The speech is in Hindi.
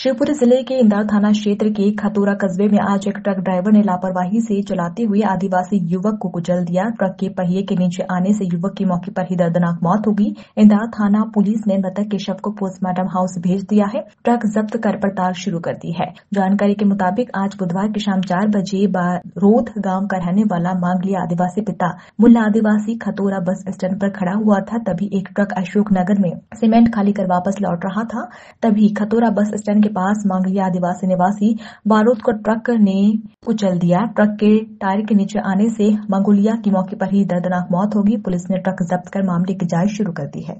शिवपुरी ज़िले के इंदौर थाना क्षेत्र के खतोरा कस्बे में आज एक ट्रक ड्राइवर ने लापरवाही से चलाते हुए आदिवासी युवक को कुचल दिया। ट्रक के पहिए के नीचे आने से युवक की मौके पर ही दर्दनाक मौत हो गई। इंदौर थाना पुलिस ने मृतक के शव को पोस्टमार्टम हाउस भेज दिया है। ट्रक जब्त कर पड़ताल शुरू कर दी है। जानकारी के मुताबिक आज बुधवार की शाम चार बजे रोध गाँव का रहने वाला मांगलिया आदिवासी पिता मुल्ला आदिवासी खतोरा बस स्टैंड पर खड़ा हुआ था। तभी एक ट्रक अशोकनगर में सीमेंट खाली कर वापस लौट रहा था। तभी खतोरा बस स्टैंड के पास मांगलिया आदिवासी निवासी बारूद को ट्रक ने कुचल दिया। ट्रक के टायर के नीचे आने से मंगोलिया की मौके पर ही दर्दनाक मौत होगी। पुलिस ने ट्रक जब्त कर मामले की जाँच शुरू कर दी है।